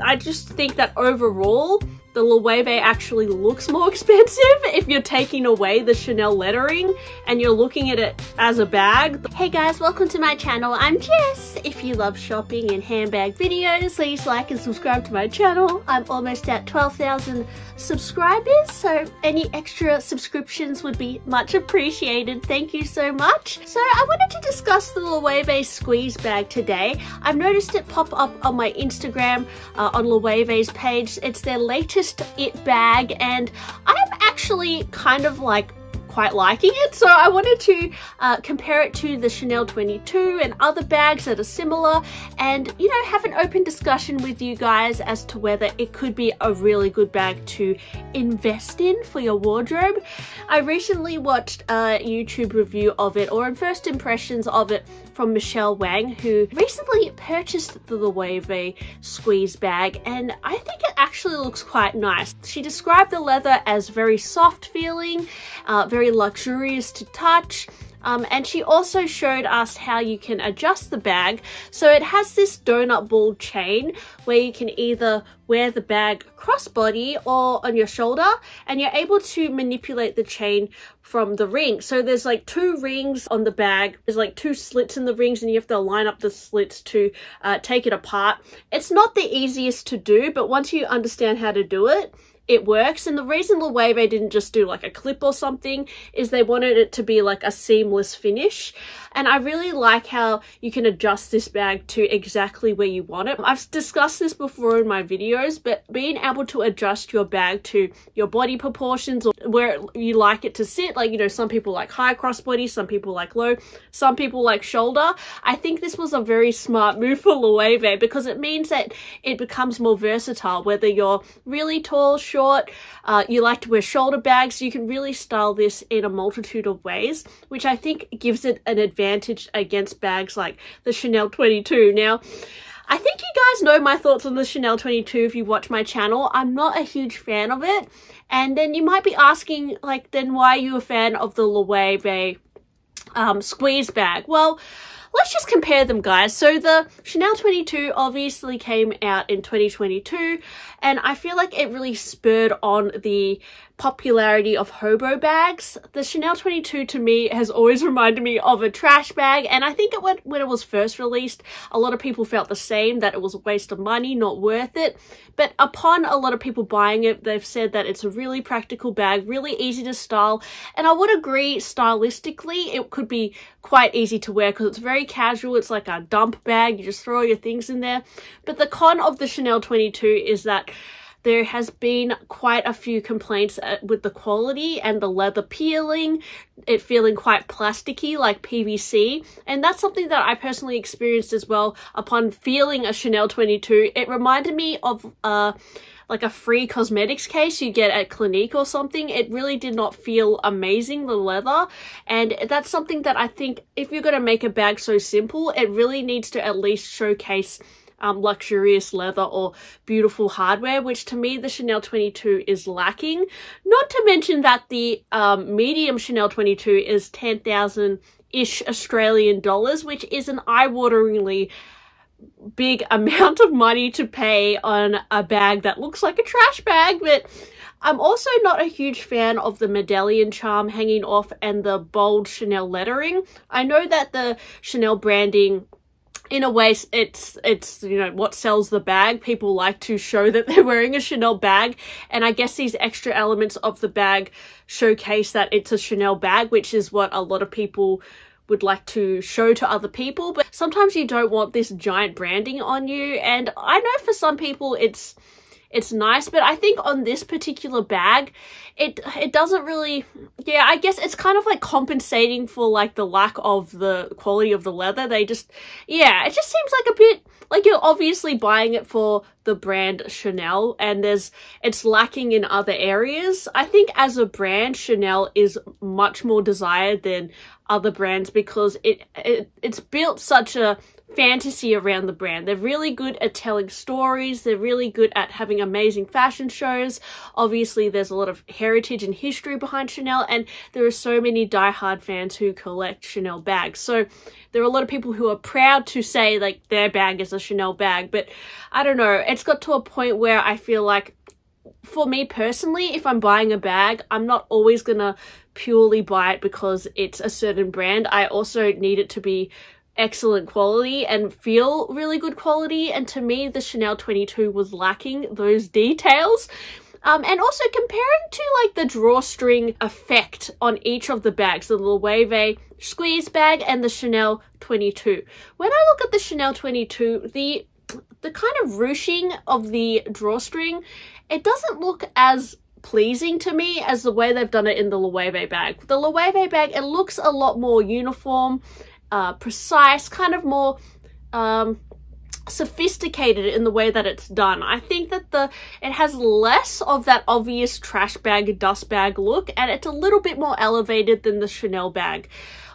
I just think that overall, the Loewe actually looks more expensive if you're taking away the Chanel lettering and you're looking at it as a bag. Hey guys, welcome to my channel. I'm Jess. If you love shopping and handbag videos, please like and subscribe to my channel. I'm almost at 12,000 subscribers, so any extra subscriptions would be much appreciated. Thank you so much. So I wanted to discuss the Loewe squeeze bag today. I've noticed it pop up on my Instagram, uh, on Loewe's page. It's their latest it bag and I'm actually kind of like quite liking it. So I wanted to uh, compare it to the Chanel 22 and other bags that are similar and, you know, have an open discussion with you guys as to whether it could be a really good bag to invest in for your wardrobe. I recently watched a YouTube review of it or in first impressions of it from Michele Wang who recently purchased the Loewe squeeze bag and I think it actually looks quite nice. She described the leather as very soft feeling, uh, very luxurious to touch. Um, and she also showed us how you can adjust the bag. So it has this donut ball chain where you can either wear the bag crossbody or on your shoulder and you're able to manipulate the chain from the ring. So there's like two rings on the bag. There's like two slits in the rings and you have to line up the slits to uh, take it apart. It's not the easiest to do, but once you understand how to do it, it works. And the reason Loewe didn't just do like a clip or something is they wanted it to be like a seamless finish. And I really like how you can adjust this bag to exactly where you want it. I've discussed this before in my videos, but being able to adjust your bag to your body proportions or where you like it to sit, like, you know, some people like high crossbody, some people like low, some people like shoulder. I think this was a very smart move for Loewe because it means that it becomes more versatile, whether you're really tall, short, uh, you like to wear shoulder bags, you can really style this in a multitude of ways, which I think gives it an advantage advantage against bags like the Chanel 22. Now, I think you guys know my thoughts on the Chanel 22 if you watch my channel. I'm not a huge fan of it. And then you might be asking, like, then why are you a fan of the Loewe um, squeeze bag? Well, let's just compare them guys. So the Chanel 22 obviously came out in 2022 and I feel like it really spurred on the popularity of hobo bags. The Chanel 22 to me has always reminded me of a trash bag and I think it went, when it was first released a lot of people felt the same that it was a waste of money not worth it but upon a lot of people buying it they've said that it's a really practical bag really easy to style and I would agree stylistically it could be quite easy to wear because it's very casual it's like a dump bag you just throw your things in there but the con of the Chanel 22 is that there has been quite a few complaints uh, with the quality and the leather peeling, it feeling quite plasticky like PVC. And that's something that I personally experienced as well upon feeling a Chanel 22. It reminded me of uh, like a free cosmetics case you get at Clinique or something. It really did not feel amazing, the leather. And that's something that I think if you're going to make a bag so simple, it really needs to at least showcase um, luxurious leather or beautiful hardware, which to me the Chanel 22 is lacking. Not to mention that the um, medium Chanel 22 is 10,000-ish Australian dollars, which is an eye-wateringly big amount of money to pay on a bag that looks like a trash bag, but I'm also not a huge fan of the medallion charm hanging off and the bold Chanel lettering. I know that the Chanel branding in a way it's it's you know what sells the bag. People like to show that they're wearing a chanel bag. And i guess these extra elements of the bag showcase that it's a chanel bag which is what a lot of people would like to show to other people. But sometimes you don't want this giant branding on you. And i know for some people it's it's nice but i think on this particular bag it it doesn't really yeah i guess it's kind of like compensating for like the lack of the quality of the leather. They just yeah it just seems like a bit like you're obviously buying it for the brand chanel and there's it's lacking in other areas. I think as a brand chanel is much more desired than other brands because it, it it's built such a fantasy around the brand. They're really good at telling stories. They're really good at having amazing fashion shows. Obviously, there's a lot of heritage and history behind Chanel, and there are so many die-hard fans who collect Chanel bags. So there are a lot of people who are proud to say like their bag is a Chanel bag, but I don't know. It's got to a point where I feel like for me personally, if I'm buying a bag, I'm not always gonna purely buy it because it's a certain brand. I also need it to be excellent quality and feel really good quality. And to me, the Chanel 22 was lacking those details. Um, and also comparing to like the drawstring effect on each of the bags, the Loewe squeeze bag and the Chanel 22. When I look at the Chanel 22, the the kind of ruching of the drawstring, it doesn't look as pleasing to me as the way they've done it in the Loewe bag. The Loewe bag, it looks a lot more uniform, uh, precise, kind of more um, sophisticated in the way that it's done. I think that the it has less of that obvious trash bag, dust bag look, and it's a little bit more elevated than the Chanel bag.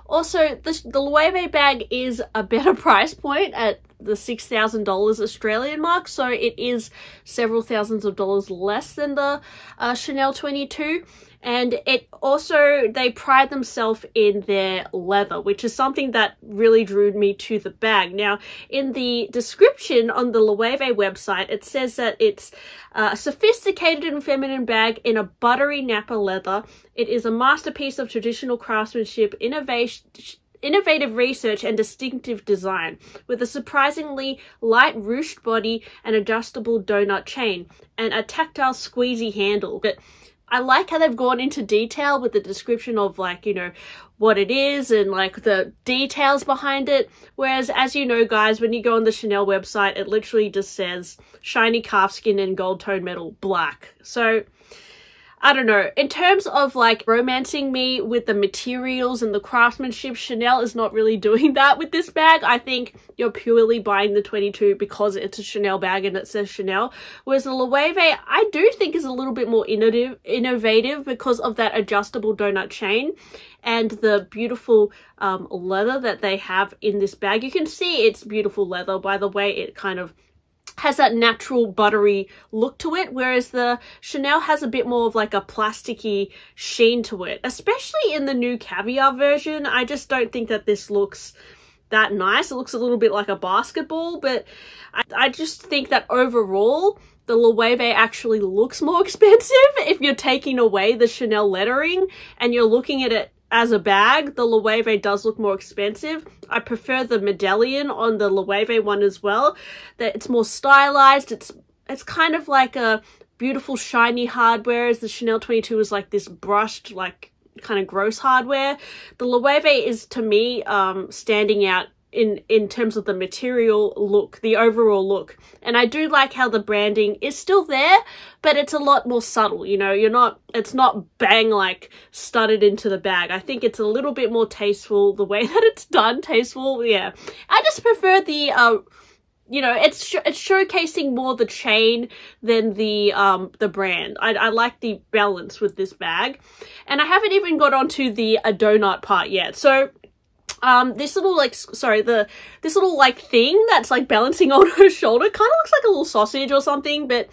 Also, the, the Loewe bag is a better price point at the $6,000 Australian mark, so it is several thousands of dollars less than the uh, Chanel 22 and it also they pride themselves in their leather which is something that really drew me to the bag. Now in the description on the Loewe website it says that it's a sophisticated and feminine bag in a buttery nappa leather. It is a masterpiece of traditional craftsmanship innovation innovative research and distinctive design, with a surprisingly light ruched body and adjustable donut chain, and a tactile squeezy handle. But I like how they've gone into detail with the description of like, you know, what it is and like the details behind it. Whereas, as you know, guys, when you go on the Chanel website, it literally just says shiny calfskin and gold tone metal black. So I don't know. In terms of like romancing me with the materials and the craftsmanship, Chanel is not really doing that with this bag. I think you're purely buying the 22 because it's a Chanel bag and it says Chanel. Whereas the Loewe, I do think is a little bit more innovative, innovative because of that adjustable donut chain and the beautiful um, leather that they have in this bag. You can see it's beautiful leather by the way it kind of has that natural buttery look to it, whereas the Chanel has a bit more of like a plasticky sheen to it, especially in the new caviar version. I just don't think that this looks that nice. It looks a little bit like a basketball, but I, I just think that overall, the Loewe actually looks more expensive if you're taking away the Chanel lettering and you're looking at it as a bag, the Loewe does look more expensive. I prefer the medallion on the Loewe one as well. That it's more stylized. It's it's kind of like a beautiful shiny hardware as the Chanel 22 is like this brushed like kind of gross hardware. The Loewe is to me um, standing out in in terms of the material look, the overall look. And I do like how the branding is still there, but it's a lot more subtle, you know, you're not it's not bang like studded into the bag. I think it's a little bit more tasteful the way that it's done, tasteful. Yeah. I just prefer the uh you know, it's sh it's showcasing more the chain than the um the brand. I, I like the balance with this bag, and I haven't even got onto the a donut part yet. So um, this little like sorry the this little like thing that's like balancing on her shoulder kind of looks like a little sausage or something but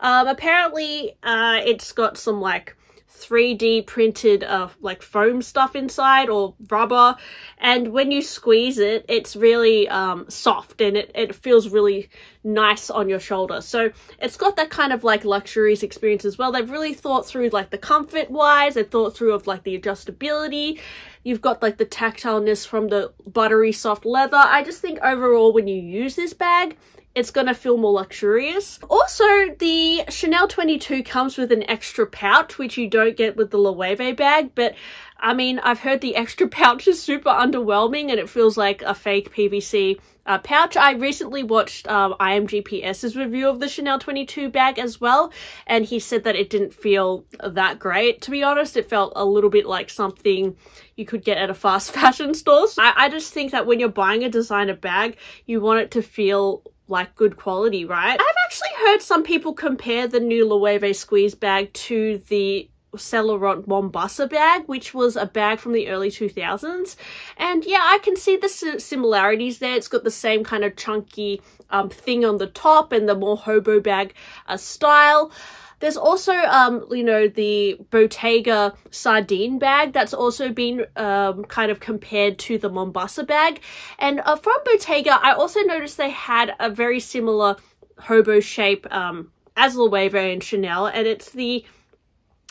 um, apparently uh, it's got some like 3D printed uh, like foam stuff inside or rubber and when you squeeze it it's really um, soft and it, it feels really nice on your shoulder. So it's got that kind of like luxurious experience as well. They've really thought through like the comfort wise they've thought through of like the adjustability You've got like the tactileness from the buttery soft leather. I just think overall when you use this bag, it's gonna feel more luxurious. Also, the Chanel 22 comes with an extra pouch, which you don't get with the Loewe bag, but I mean, I've heard the extra pouch is super underwhelming and it feels like a fake PVC uh, pouch. I recently watched um, IamGPS's review of the Chanel 22 bag as well, and he said that it didn't feel that great. To be honest, it felt a little bit like something you could get at a fast fashion store. So I, I just think that when you're buying a designer bag, you want it to feel like good quality, right? I've actually heard some people compare the new Loewe squeeze bag to the Laurent Mombasa bag, which was a bag from the early 2000s. And yeah, I can see the similarities there. It's got the same kind of chunky um, thing on the top and the more hobo bag uh, style. There's also, um, you know, the Bottega sardine bag that's also been um, kind of compared to the Mombasa bag. And uh, from Bottega, I also noticed they had a very similar hobo shape um, as Loewe and Chanel, and it's the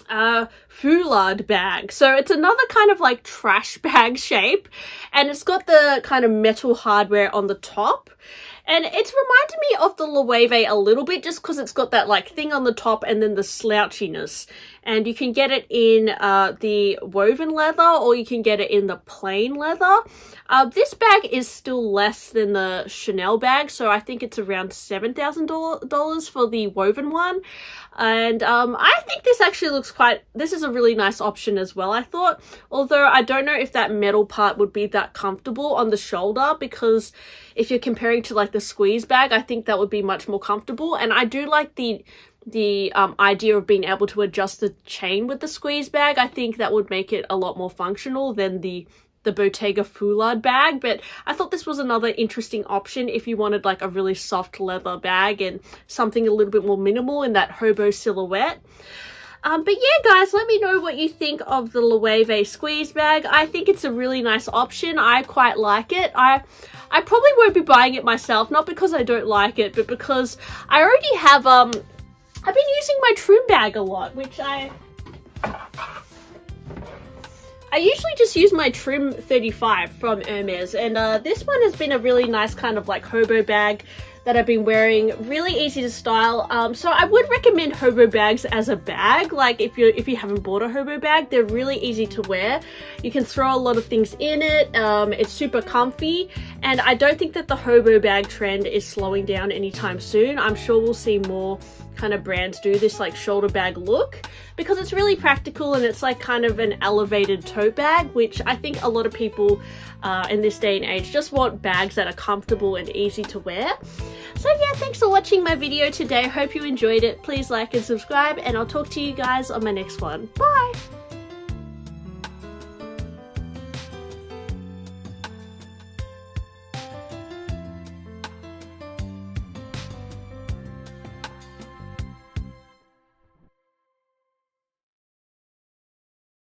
uh, foulard bag. So it's another kind of like trash bag shape, and it's got the kind of metal hardware on the top. And it's reminded me of the Loewe a little bit just because it's got that like thing on the top and then the slouchiness. And you can get it in uh, the woven leather or you can get it in the plain leather. Uh, this bag is still less than the Chanel bag, so I think it's around $7,000 for the woven one. And um, I think this actually looks quite, this is a really nice option as well, I thought. Although I don't know if that metal part would be that comfortable on the shoulder because if you're comparing to like the squeeze bag, I think that would be much more comfortable. And I do like the the um, idea of being able to adjust the chain with the squeeze bag. I think that would make it a lot more functional than the the Bottega Foulard bag, but I thought this was another interesting option if you wanted like a really soft leather bag and something a little bit more minimal in that hobo silhouette. Um, but yeah, guys, let me know what you think of the Loewe squeeze bag. I think it's a really nice option. I quite like it. I I probably won't be buying it myself, not because I don't like it, but because I already have, um, I've been using my trim bag a lot, which I I usually just use my Trim 35 from Hermes and uh, this one has been a really nice kind of like hobo bag that I've been wearing. Really easy to style. Um, so I would recommend hobo bags as a bag. Like if you if you haven't bought a hobo bag, they're really easy to wear. You can throw a lot of things in it. Um, it's super comfy. And I don't think that the hobo bag trend is slowing down anytime soon. I'm sure we'll see more kind of brands do this like shoulder bag look because it's really practical and it's like kind of an elevated tote bag which I think a lot of people uh, in this day and age just want bags that are comfortable and easy to wear. So yeah, thanks for watching my video today. Hope you enjoyed it. Please like and subscribe and I'll talk to you guys on my next one. Bye!